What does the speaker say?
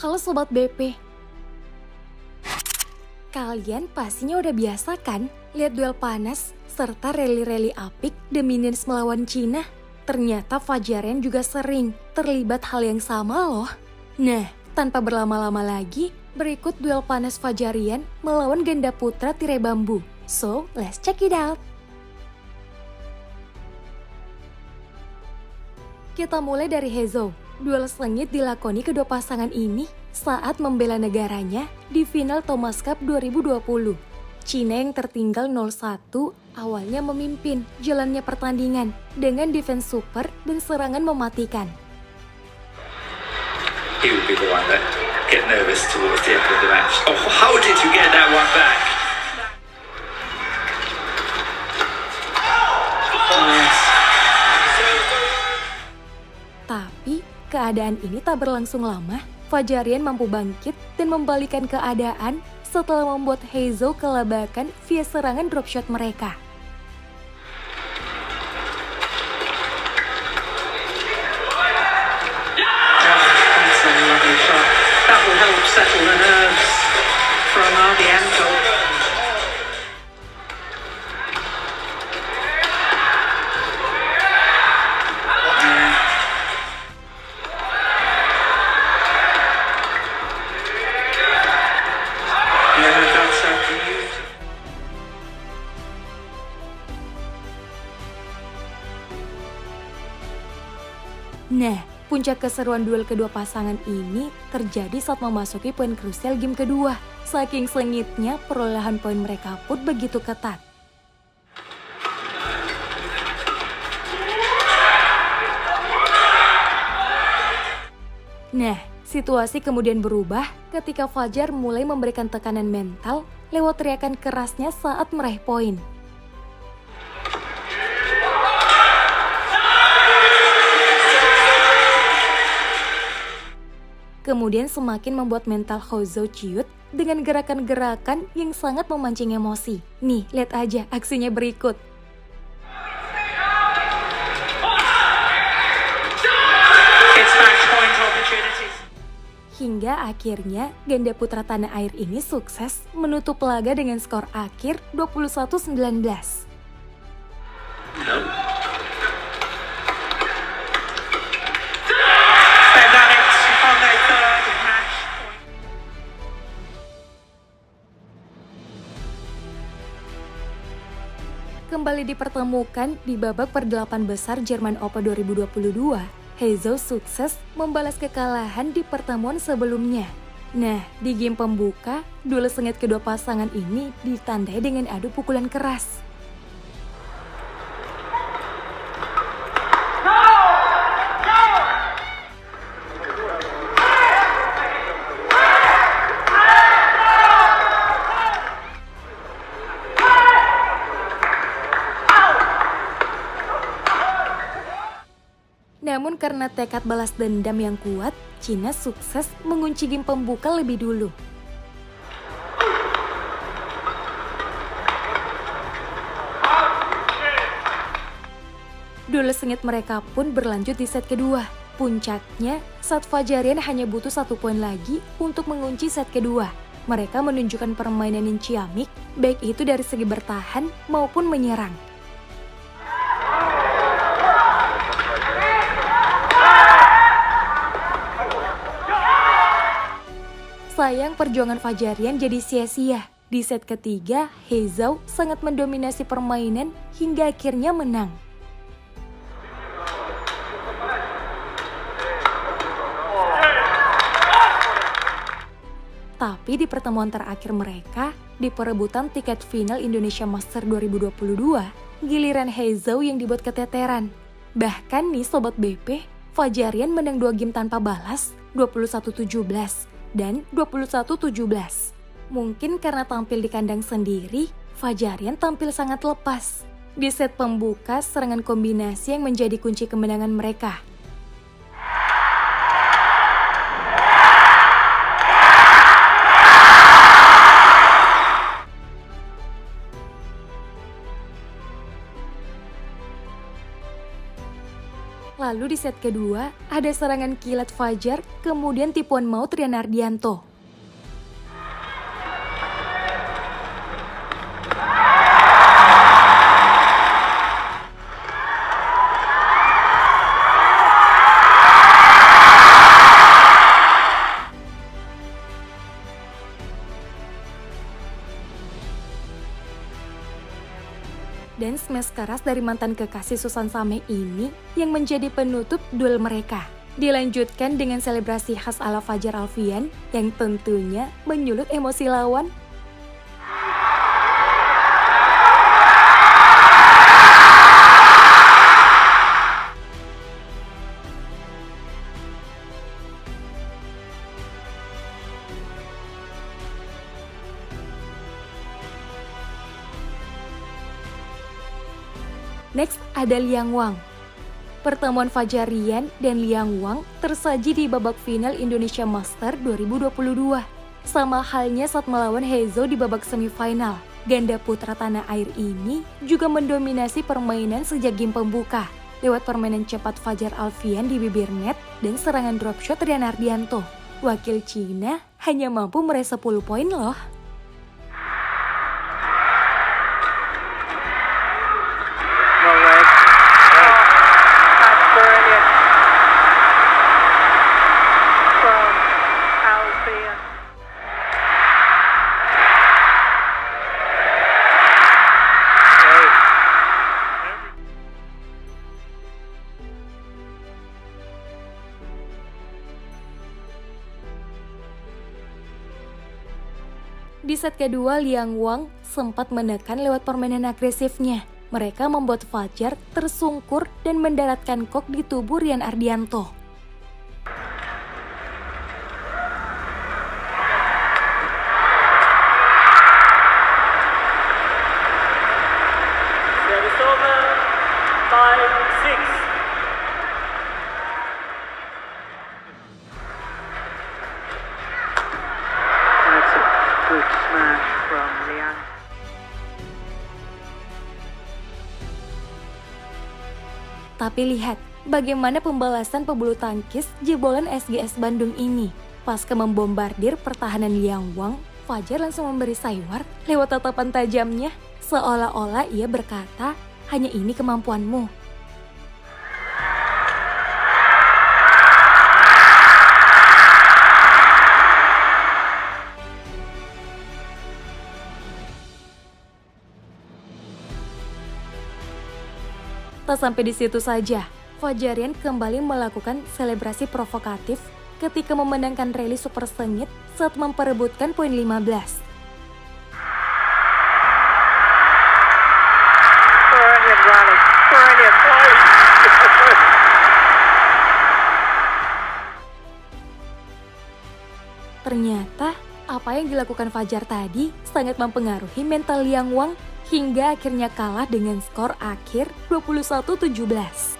Halo Sobat BP. Kalian pastinya udah biasa kan lihat duel panas serta rally-rally apik The Minions melawan Cina? Ternyata Fajarian juga sering terlibat hal yang sama loh. Nah, tanpa berlama-lama lagi, berikut duel panas Fajarian melawan ganda putra tirai bambu. So, let's check it out. Kita mulai dari Hezo. Duel sengit dilakoni kedua pasangan ini saat membela negaranya di final Thomas Cup 2020. Cina yang tertinggal 0-1 awalnya memimpin jalannya pertandingan dengan defense super dan serangan mematikan. He would be the one that get nervous towards the end of the match. Oh, how did you get that one back? Keadaan ini tak berlangsung lama. Fajarian mampu bangkit dan membalikan keadaan setelah membuat Heizo kelabakan via serangan dropshot mereka. Nah, puncak keseruan duel kedua pasangan ini terjadi saat memasuki poin krusial game kedua. Saking sengitnya, perolehan poin mereka pun begitu ketat. Nah, situasi kemudian berubah ketika Fajar mulai memberikan tekanan mental lewat teriakan kerasnya saat meraih poin. Kemudian semakin membuat mental Hozo ciut dengan gerakan-gerakan yang sangat memancing emosi. Nih, lihat aja aksinya berikut. Hingga akhirnya ganda putra tanah air ini sukses menutup laga dengan skor akhir 21-19. Kembali dipertemukan di babak perdelapan besar Jerman Open 2022, Heizo sukses membalas kekalahan di pertemuan sebelumnya. Nah, di game pembuka, duel sengit kedua pasangan ini ditandai dengan adu pukulan keras. Karena tekad balas dendam yang kuat, Cina sukses mengunci game pembuka lebih dulu. Duel sengit mereka pun berlanjut di set kedua. Puncaknya, saat Fajarian hanya butuh satu poin lagi untuk mengunci set kedua. Mereka menunjukkan permainan yang ciamik, baik itu dari segi bertahan maupun menyerang. Sayang perjuangan Fajarian jadi sia-sia. Di set ketiga, Hezau sangat mendominasi permainan hingga akhirnya menang. Tapi di pertemuan terakhir mereka, di perebutan tiket final Indonesia Master 2022, giliran Hezau yang dibuat keteteran. Bahkan nih Sobat BP, Fajarian menang dua game tanpa balas, 21-17 dan 21-17. Mungkin karena tampil di kandang sendiri, Fajarian tampil sangat lepas. Di set pembuka, serangan kombinasi yang menjadi kunci kemenangan mereka. Lalu di set kedua, ada serangan kilat Fajar, kemudian tipuan maut Rian Ardianto. Smash keras dari mantan kekasih Susan Same ini yang menjadi penutup duel mereka. Dilanjutkan dengan selebrasi khas ala Fajar Alfian yang tentunya menyulut emosi lawan Next ada Liang Wang. Pertemuan Fajarian dan Liang Wang tersaji di babak final Indonesia Master 2022. Sama halnya saat melawan Hezo di babak semifinal. Ganda putra tanah air ini juga mendominasi permainan sejak game pembuka lewat permainan cepat Fajar Alfian di bibir net dan serangan drop shot Rian Ardianto. Wakil Cina hanya mampu meraih 10 poin loh. Set kedua, Liang Wang sempat menekan lewat permainan agresifnya. Mereka membuat Fajar tersungkur dan mendaratkan kok di tubuh Rian Ardianto. Tapi lihat bagaimana pembalasan pebulu tangkis jebolan SGS Bandung ini. Pasca membombardir pertahanan Liang Wang, Fajar langsung memberi saywar lewat tatapan tajamnya. Seolah-olah ia berkata, hanya ini kemampuanmu. Tak sampai di situ saja, Fajarian kembali melakukan selebrasi provokatif ketika memenangkan rally super sengit saat memperebutkan poin 15. Ternyata apa yang dilakukan Fajar tadi sangat mempengaruhi mental Liang Wang hingga akhirnya kalah dengan skor akhir 21-17.